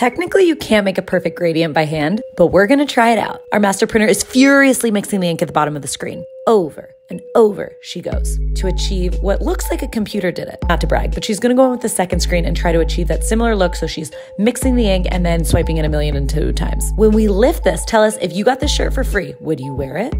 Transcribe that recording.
Technically, you can't make a perfect gradient by hand, but we're gonna try it out. Our master printer is furiously mixing the ink at the bottom of the screen. Over and over she goes to achieve what looks like a computer did it. Not to brag, but she's gonna go in with the second screen and try to achieve that similar look. So she's mixing the ink and then swiping it a million and two times. When we lift this, tell us if you got this shirt for free, would you wear it?